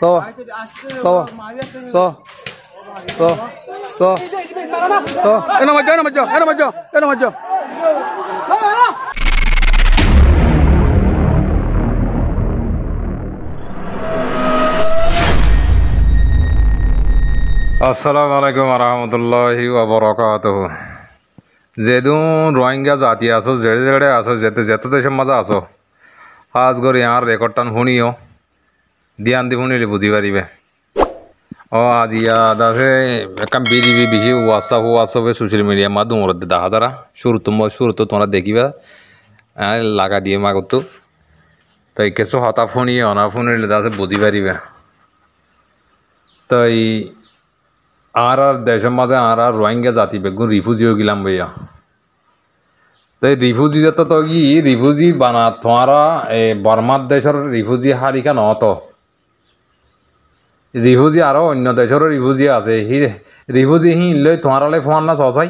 Sọ. Sọ. Sọ. Sọ. Sọ. Sọ. Enak maju, enak maju, enak maju, enak maju. আসসালামু আলাইকুম রহমতুল্লাহি ওবরকাত যেদু রোহিঙ্গা জাতি আছো জেড়ে জেড়ে আছো যেতে যেত দেশের মাঝে আছো আজ করে ইয়ার রেকর্ডটান শুনিও দিয়ান দি শুনিলে বুঝি পারিবে ও আজ ইয়াদ আছে একদম বিজিবি বিহি হোয়াটসঅ্যাপ হোয়াটসঅ্যাপে সোশ্যাল মিডিয়া মাধ্যম দেখা যারা শুরু তো শুরু তো তোমরা দেখিবা। লাগা দিয়ে মাগতো তাই কিছু হতা শুনিয়ে অনা শুনিলে তাতে বুঝি পারিবে তাই আর আর দেশের মাঝে আর আর রোহিঙ্গা জাতি বেগুন রিফিউজিও গেলাম ভাইয়া তাই রিফিউজি যত তো কি রিফিউজি বানা তোমারা এ বর্মার দেশের রিফিউজি হারিকা নত রিফিউজি আরও অন্য দেশেরও রিফিউজি আছে। হি রিফিউজি হি লই তোমারালে ফোন না সসাই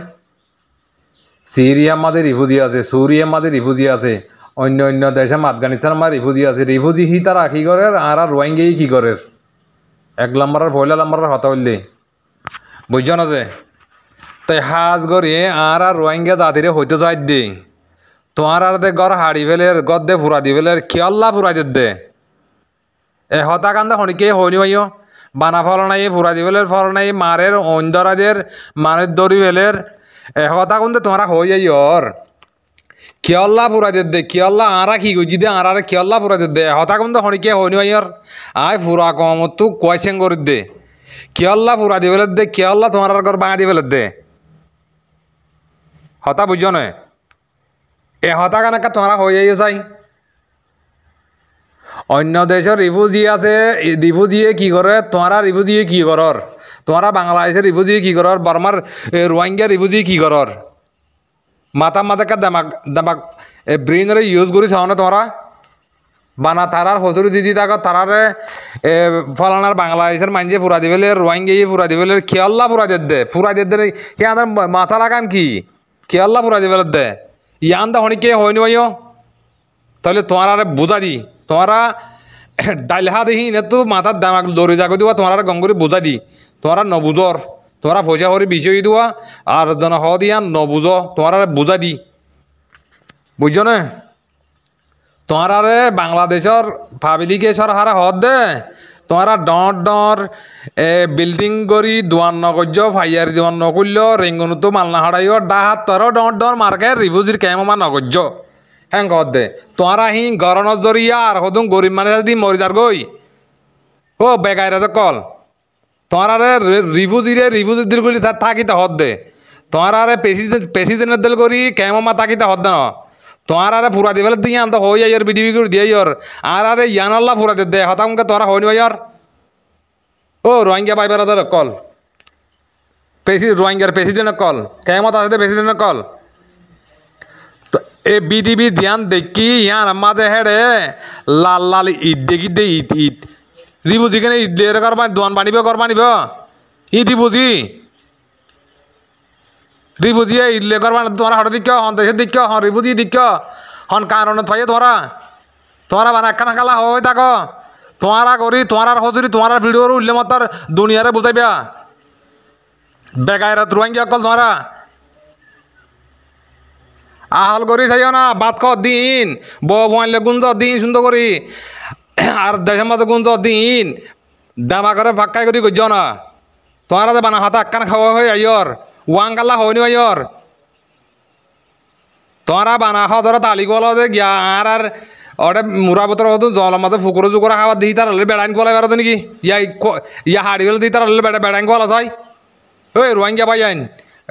সিরিয়ার মাঝে রিফিউজি আছে, সুরিয়ার মাঝে রিফিউজি আছে। অন্য অন্য দেশে আফগানিস্তানের মাঝে রিফিউজি আছে। রিফিউজি হি তারা কি করে, আর আর রোহিঙ্গাই কি করে? এক নম্বরের, পয়লা নম্বরের হতা হইলে বুঝছ না যে? তাই হাজ গড়ি আর আর রোহিঙ্গা জাতিরে হইতে যাই দে। তোমার আর দে গড় হাড়ি ফেলের গদ দে ফুরা দি ফেলের খেয়াল্লা ফুরাই দে এ হতা কান্দা হনিকে হইনি ভাইও বানা ফল নাই ফুরা দি ফল নাই মারের অন্দরাদের মারের ফেলের এ হতা কোন তোমরা হই যাই ওর কিয়ল্লা ফুরা দে দে, কিয়ল্লা আরা কি গুজি দে আরারে কিয়ল্লা ফুরা দে। দে হতা কোন হনিকে হইনি ভাইওর আয় ফুরা কম তু কোয়েশ্চেন করে দে। কিয়ল্লা ফুরা দি দে, কিয়ল্লা তোমার ঘর বাঙা দি। দে হতা বুঝছ নয় এ হতা কানাকা তোমরা হয়ে যাই চাই। অন্য দেশের রিফিউজি আছে রিফিউজিয়ে কি করে তোমরা রিফিউজিয়ে কি করর তোমরা বাংলাদেশের রিফিউজি কি করর বর্মার রোহিঙ্গা রিফিউজি কি করর মাথা মাথাকে দামাক দামাক ব্রেইনরে ইউজ করি চাও না তোমরা বানা তারার হসুরি দিদি তাক তারারে ফলানার বাংলাদেশের মাঞ্জে ফুরা দিবেলে রোহিঙ্গা ফুরা দিবেলে খেয়াল্লা ফুরা দে দে ফুরা দে দে কে মাসালা কান কি? খেয়াল্লা ফুরা দিবেলে দে ইয়ান দা। হনিকে, হয়নি ভাইও তাহলে তোমার আরে বুঝা দি। তোমারা ডাইলহা নে তো মাথার দামাক দৌড়ি যাগো দিবা তোমার গঙ্গুরি বুঝা দি। তোমারা নবুজর তোমরা পয়সা করে বিষয় দিবা আর জন হ দিয়া নবুঝ তোমার বুঝা দি। বুঝছ না? তোমারে বাংলাদেশের পাবলিকেশর হারা হদ দে। তোমারা ডর ডর এ বিল্ডিং করি দোয়ান নগর্য ফাইয়ার দোয়ান নকরল রেঙ্গুন তো মালনা হারাইও ডাহাত তর ডর ডর মার্কে রিফিউজির কেমা নগর্য হ্যাঁ দে। তোমারা হি গরনত জরিয়া আর হদুম গরিব মানে দি মরিদার গই ও বেগাইরা তো কল। তোমারে রিফিউজিরে রিফিউজির গুলি থাকিতে হদ দে। তোমারে প্রেসিডেন্ট প্রেসিডেন্টের দল করি কেমা তাকিতে হদ ন। তোমার আরে ফুরা দিবেলে দিয়ে আনতো হই যাইর বিডিবি করে দিয়ে যাইর আর আরে ইয়ান আল্লাহ ফুরা দে দে হতামকে তোরা হইনি যাইর ও রোহিঙ্গা আদার কল। প্রেসি রোহিঙ্গার প্রেসিডেন্ট কল। কেমত আছে প্রেসিডেন্ট কল। এ বিডিবি ধ্যান দেখি, ইয়ার মাঝে হেড়ে লাল লাল ইট দেখি, দে ইট ইট। রিবুজি কেন ইট দিয়ে করবা দোয়ান বানিব করবা নিব ই দিবুজি রিবুজিয়ে ইলে করবা তোমার হঠাৎ দিক্ষ হন দেশের দিক্ষ হন রিবুজি দিক্ষ হন কারণত পাইয়ে তোরা তোরা বানা একখানা খালা হয়ে থাকো তোমারা করি, তোমার হজুরি, তোমার ভিডিওর উল্লে মতার দুনিয়ারে বুঝাইবা। বেগাইরা রোহিঙ্গা অকল তোমরা আহল করি চাইও না, ভাত খাওয়া দিন, বউ বয়াইলে গুঞ্জ দিন, সুন্দর করি। আর দেশের মতো গুঞ্জ দিন, দামা করে ফাক্কাই করি গজ্জ না। তোমারা যে বানা হাতা একখানা খাওয়া হয়ে আইয়র, ওয়াং গাল্লা হয়নি আইয়র। তোরা বানা খাওয়া ধরো তালি গলা দে গিয়া, আর আর ওটা মুরা বতর হতো, জল মাঝে ফুকুরো জুকুরা খাবার দিই তার বেড়াইন কোলা বেড়াতো নাকি? ইয়া ইয়া হাড়ি বেলা দিই তার বেড়াইন কোলা চাই ওই রোহিঙ্গা পাই আইন।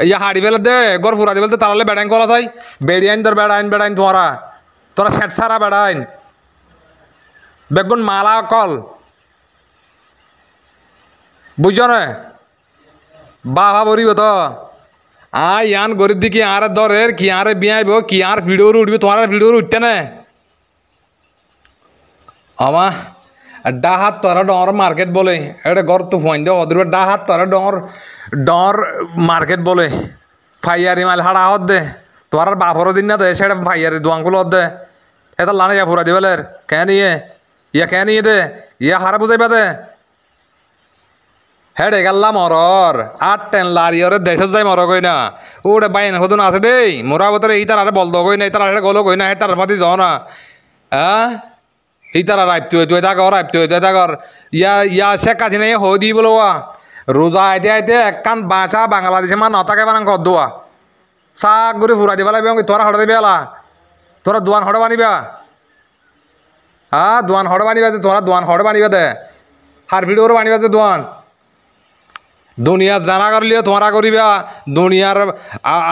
ইয়া হাড়ি বেলা দে গর ফুরা দিবেল তার হলে বেড়াইন কোলা চাই। বেড়িয়াইন তোর বেড়াইন বেড়াইন তোরা। তোরা ছেট সারা বেড়াইন। বেগুন মালা কল। বুঝছ না? বাবা বরিব তো আ ইয়ান গরিব দিকে আর দরের কি আরে বিয়াইব, কি আর ভিডিওর উঠবে তোমার ভিডিওর উঠতে না? আমা ডাহাত তোরা ডর মার্কেট বলে। এটা ঘর তো ফোন দে ডাহাত তোরা ডর ডর মার্কেট বলে। ফাইয়ারি মাল হাড়া হত দে, তোর বাপরও দিন না দে, সেটা ফাইয়ারি দোয়াঙ্গুলো হত দে। এটা লানে যা ফুরা দিবেলের কেন ইয়ে? ইয়া কেন ইয়ে দে? ইয়া হারা বুঝাইবা দে। হেডে গাল্লা মরর আর টেন লারিয়রে দেশ যাই মর কই না। ওরে বাইন হদুন আছে দেই, মোরা বতরে ই তার বলদ কই না ই তার গলো কই না তার ফাতি যাও না। হ্যাঁ ই তার রাইপতে হইতে হইতা কর রাইপতে হইতে হইতা কর ইয়া ইয়া শেখ হাসিনা হই দি বলো রোজা আইতে আইতে একখান বাসা বাংলাদেশে মা নতাকে বানান কর দোয়া। শাক করে ফুরা দিবা লাগবে তোরা হড়ে দিবে এলা তোরা দোয়ান হড়ে বানিবা। হ্যাঁ দোয়ান হড়ে বানিবে তোরা দোয়ান হড়ে বানিবে দে। হার ভিডিওর বানিবে দোয়ান। দুনিয়া জানা করলিও তোমরা করিবা। দুনিয়ার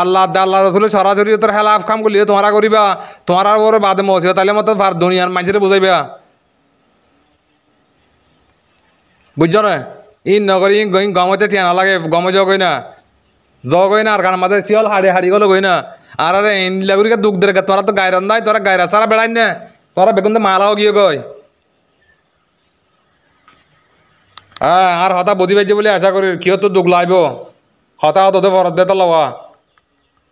আল্লাহ আল্লাহ রসুল সরাসরি তোর হেলাফ কাম করলিও তোমরা করিবা। তোমরা ওর বাদে মসিও তাহলে মতো দুনিয়ার মানুষের বুঝাইবা। বুঝছ না? ই নগরী গই গমতে টিয়া লাগে, গমে গই না যাও না আর কারণ মাঝে শিয়ল হাড়ি হাড়ি গেলো গই না আর আরে ইন্দিলা করি দুঃখ দে তোরা তো গায়রন নাই, তোরা গায়রা সারা বেড়াই না। তোরা বেগুন তো মালাও গিয়ে গই হ্যাঁ আর হতা বুঝি পাইছে বলে আশা করি কিয় তো দুঃখ লাইব? হতা তোদের ফরত দে তো লওয়া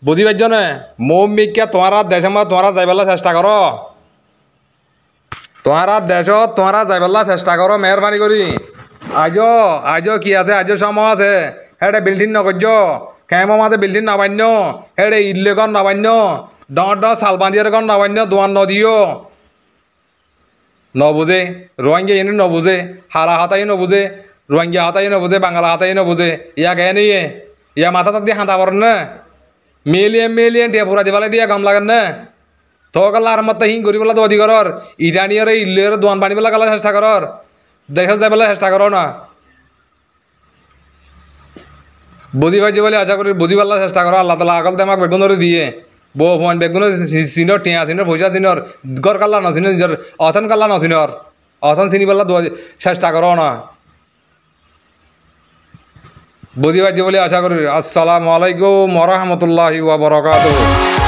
বুঝি পাইছ না? মৌ মিকা তোমারা দেশে মা তোমারা চেষ্টা করো তোমারা দেশ তোমারা যাইবেলা চেষ্টা করো মেহরবানি করি আজ আজ কি আছে? আজ সময় আছে। হেডে বিল্ডিং নকর্য কেম মাঝে বিল্ডিং নাবান্য। হেডে ইল্লেগন নাবান্য। ডর ডর সালবান্দিয়ার গন নাবান্য। দোয়ান নদিও। নবুঝে রোহিঙ্গা এনে নবুঝে হারা হাতাই নবুঝে রোহিঙ্গা হাতাই নবুঝে বাংলা হাতাই নবুঝে ইয়া গে নিয়ে, ইয়া মাথা তাত দিয়ে হাঁতা করেন না। মিলিয়ন মিলিয়ন টিয়া ফুরা দিবালে দিয়া কাম লাগেন না। থকাল্লা আর মত হিং করি পেলা তো অধিকরর ইরানিয়র ইল্লের দোয়ান পানি পেলা কালা চেষ্টা করর দেখা যাই পেলা চেষ্টা করো না। বুঝি পাইছে বলে আশা করি বুঝি পাল্লা চেষ্টা করো। আল্লাহ তালা আকল আমাক বেগুনরে দিয়ে। বউ ভগবান বেগুন চিনৰ টিয়া চিনৰ ভৈজা চিনৰ গড় কাল্লা নচিনৰ অথন কাল্লা নচিনৰ অথন চিনি পেলা দোয়া চেষ্টা করো না বুঝি পাইছে বলে আশা করি আসসালামু আলাইকুম রহমতুল্লাহি ওয়া বারাকাতুহু